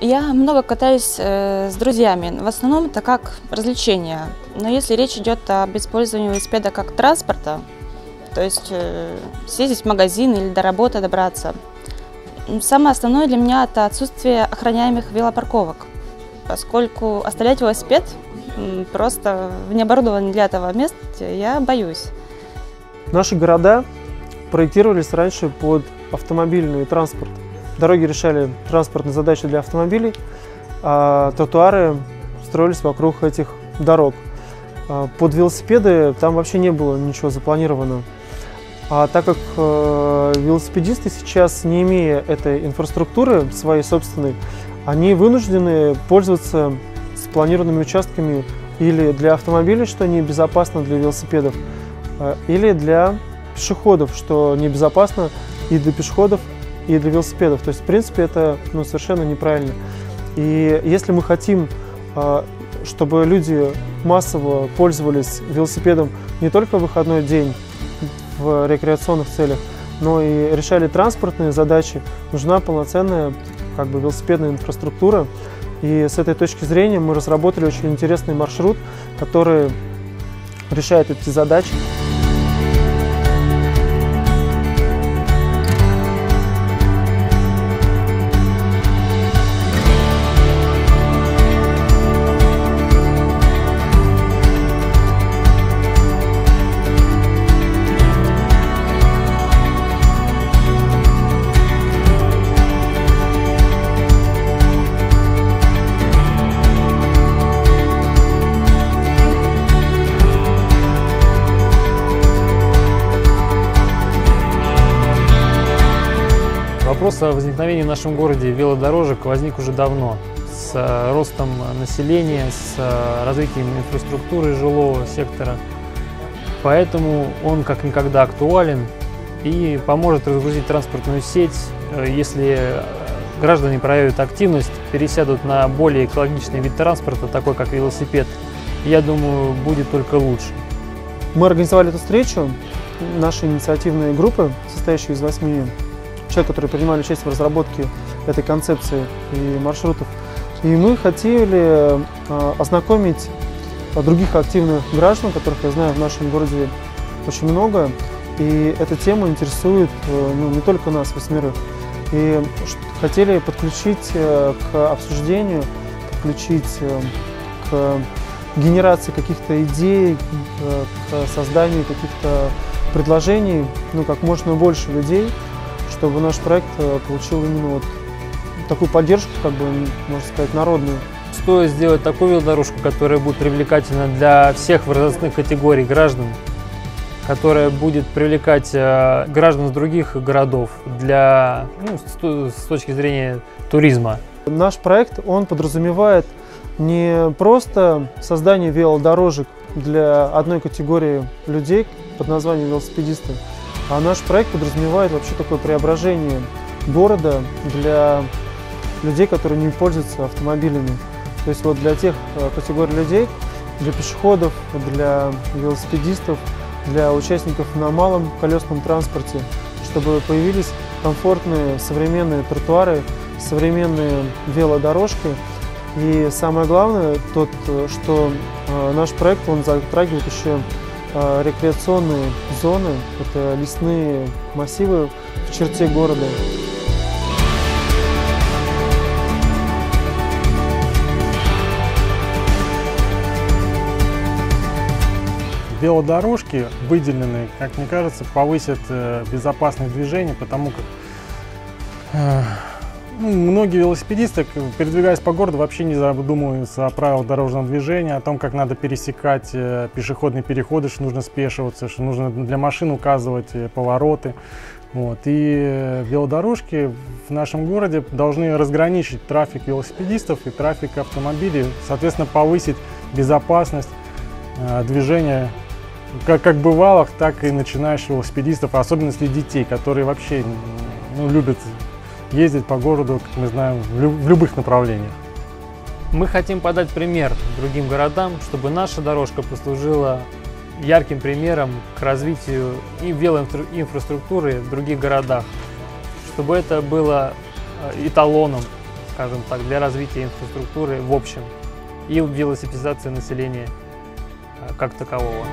Я много катаюсь э, с друзьями. В основном это как развлечение. Но если речь идет об использовании велосипеда как транспорта, то есть э, съездить в магазин или до работы добраться, самое основное для меня это отсутствие охраняемых велопарковок, поскольку оставлять велосипед просто в необорудованном для этого месте я боюсь. Наши города проектировались раньше под автомобильный транспорт. Дороги решали транспортные задачи для автомобилей, а тротуары строились вокруг этих дорог. А под велосипеды там вообще не было ничего запланировано. А так как э, велосипедисты сейчас, не имея этой инфраструктуры своей собственной, они вынуждены пользоваться спланированными участками или для автомобилей, что небезопасно для велосипедов, э, или для пешеходов, что небезопасно и для пешеходов, и для велосипедов. То есть, в принципе, это ну, совершенно неправильно. И если мы хотим, э, чтобы люди массово пользовались велосипедом не только в выходной день в рекреационных целях, но и решали транспортные задачи, нужна полноценная как бы, велосипедная инфраструктура. И с этой точки зрения мы разработали очень интересный маршрут, который решает эти задачи. Вопрос о возникновении в нашем городе велодорожек возник уже давно. С э, ростом населения, с э, развитием инфраструктуры жилого сектора. Поэтому он как никогда актуален и поможет разгрузить транспортную сеть, э, если граждане проявят активность, пересядут на более экологичный вид транспорта, такой как велосипед. Я думаю, будет только лучше. Мы организовали эту встречу нашей инициативной группы, состоящей из восьми человек, которые принимали участие в разработке этой концепции и маршрутов. И мы хотели а, ознакомить других активных граждан, которых я знаю в нашем городе очень много. И эта тема интересует э, ну, не только нас, восьмерых. И хотели подключить э, к обсуждению, подключить э, к генерации каких-то идей, к созданию каких-то предложений, ну, как можно больше людей, чтобы наш проект э, получил именно вот такую поддержку, как бы, можно сказать, народную. Стоит сделать такую велодорожку, которая будет привлекательна для всех возрастных категорий граждан, которая будет привлекать э, граждан из других городов для, ну, с точки зрения туризма. Наш проект, он подразумевает не просто создание велодорожек для одной категории людей под названием велосипедисты, а наш проект подразумевает вообще такое преображение города для людей, которые не пользуются автомобилями. То есть вот для тех э, категорий людей, для пешеходов, для велосипедистов, для участников на малом колесном транспорте, чтобы появились комфортные современные тротуары, современные велодорожки. И самое главное, тот, э, что э, наш проект, он затрагивает еще рекреационные зоны, это лесные массивы в черте города. Велодорожки выделенные, как мне кажется, повысят э, безопасность движения, потому как э, ну, многие велосипедисты, передвигаясь по городу, вообще не задумываются о правилах дорожного движения, о том, как надо пересекать э, пешеходные переходы, что нужно спешиваться, что нужно для машин указывать э, повороты. Вот. И э, велодорожки в нашем городе должны разграничить трафик велосипедистов и трафик автомобилей, соответственно, повысить безопасность движения как, как бывалых, так и начинающих велосипедистов, особенно если детей, которые вообще ну, любят ездить по городу, как мы знаем, в любых направлениях. Мы хотим подать пример другим городам, чтобы наша дорожка послужила ярким примером к развитию и велоинфраструктуры в других городах, чтобы это было э, эталоном, скажем так, для развития инфраструктуры в общем и велосипедизации населения э, как такового.